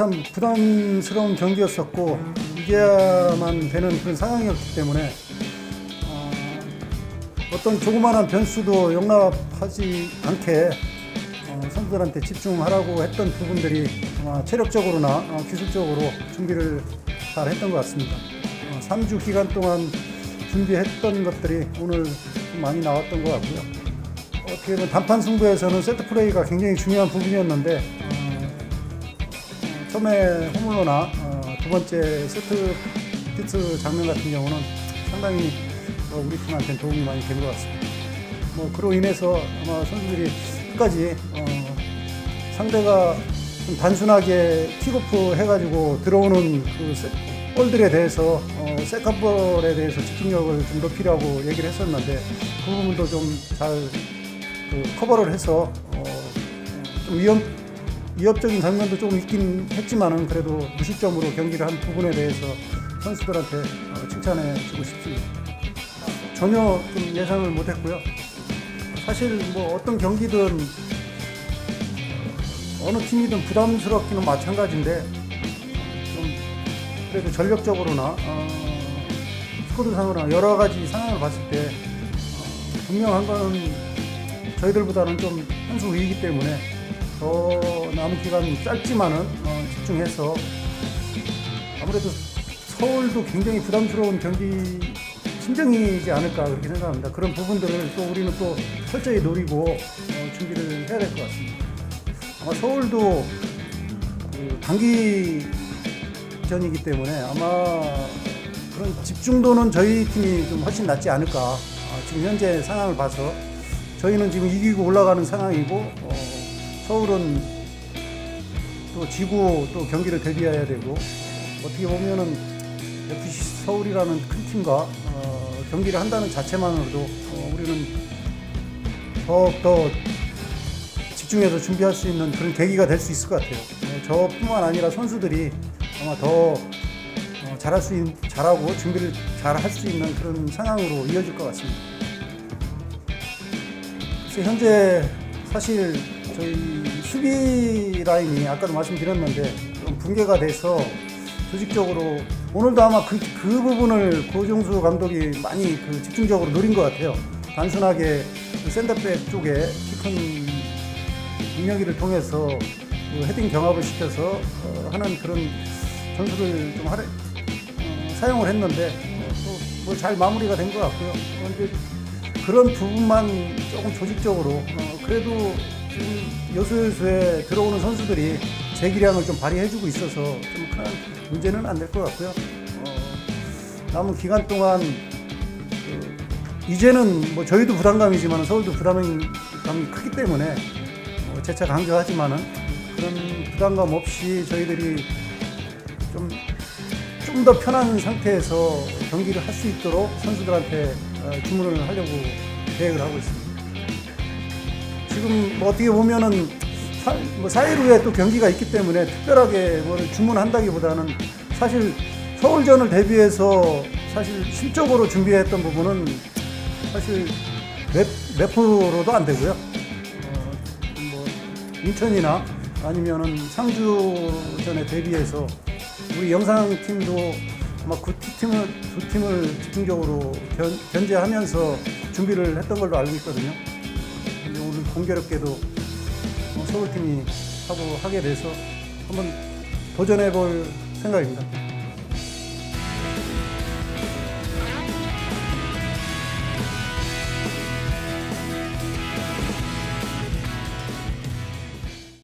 참 부담스러운 경기였었고 이겨야만 되는 그런 상황이었기 때문에 어, 어떤 조그마한 변수도 용납하지 않게 어, 선수들한테 집중하라고 했던 부분들이 체력적으로나 어, 기술적으로 준비를 잘 했던 것 같습니다. 어, 3주 기간 동안 준비했던 것들이 오늘 좀 많이 나왔던 것 같고요. 어떻게 보면 단판 승부에서는 세트 플레이가 굉장히 중요한 부분이었는데 처음에 홈런이나 어, 두 번째 세트 피트 장면 같은 경우는 상당히 어, 우리 팀한테 도움이 많이 된 것 같습니다. 뭐 그로 인해서 아마 선수들이 끝까지 어, 상대가 좀 단순하게 킥오프 해가지고 들어오는 그 세- 볼들에 대해서 어, 세컨볼에 대해서 집중력을 좀 높이라고 얘기를 했었는데 그 부분도 좀 잘 그 커버를 해서 어, 좀 위험 위협적인 장면도 조금 있긴 했지만은 그래도 무실점으로 경기를 한 부분에 대해서 선수들한테 어, 칭찬해 주고 싶습니다. 전혀 좀 예상을 못 했고요. 사실 뭐 어떤 경기든 어느 팀이든 부담스럽기는 마찬가지인데 좀 그래도 전력적으로나 어, 스코드상으로나 여러 가지 상황을 봤을 때 어, 분명한 거는 저희들보다는 좀 한 수 위이기 때문에 더 남은 기간 짧지만은 어, 집중해서 아무래도 서울도 굉장히 부담스러운 경기 심정이지 않을까 그렇게 생각합니다. 그런 부분들을 또 우리는 또 철저히 노리고 어, 준비를 해야 될 것 같습니다. 아마 서울도 그 단기전이기 때문에 아마 그런 집중도는 저희 팀이 좀 훨씬 낫지 않을까. 아, 지금 현재 상황을 봐서 저희는 지금 이기고 올라가는 상황이고 어, 서울은 또 지고 또 경기를 대비해야 되고 어떻게 보면은 FC 서울이라는 큰 팀과 어, 경기를 한다는 자체만으로도 어, 우리는 더욱더 집중해서 준비할 수 있는 그런 계기가 될 수 있을 것 같아요. 네, 저뿐만 아니라 선수들이 아마 더 어, 잘할 수 있, 잘하고 준비를 잘 할 수 있는 그런 상황으로 이어질 것 같습니다. 현재 사실 저희 수비 라인이 아까도 말씀드렸는데 좀 붕괴가 돼서 조직적으로 오늘도 아마 그, 그 부분을 고종수 감독이 많이 그 집중적으로 노린 것 같아요. 단순하게 그 센터백 쪽에 키큰 민혁이를 통해서 그 헤딩 경합을 시켜서 어, 하는 그런 전술을 좀 하려, 어, 사용을 했는데 또뭐잘 마무리가 된 것 같고요. 그런 부분만 조금 조직적으로 어, 그래도 여수여수에 들어오는 선수들이 제 기량을 좀 발휘해주고 있어서 좀 큰 문제는 안 될 것 같고요. 어, 남은 기간 동안 그 이제는 뭐 저희도 부담감이지만 서울도 부담감이 크기 때문에 어, 재차 강조하지만은 그런 부담감 없이 저희들이 좀 좀 더 편한 상태에서 경기를 할 수 있도록 선수들한테 어, 주문을 하려고 계획을 하고 있습니다. 지금 뭐 어떻게 보면은 사, 뭐 4일 후에 또 경기가 있기 때문에 특별하게 뭘 주문한다기보다는 사실 서울전을 대비해서 사실 실적으로 준비했던 부분은 사실 몇, 몇 프로도 안 되고요. 어, 뭐 인천이나 아니면은 상주전에 대비해서 우리 영상팀도 아마 그 팀을 두 팀을 집중적으로 견, 견제하면서 준비를 했던 걸로 알고 있거든요. 공교롭게도 어, 서울팀이 하고 하게 돼서 한번 도전해 볼 생각입니다.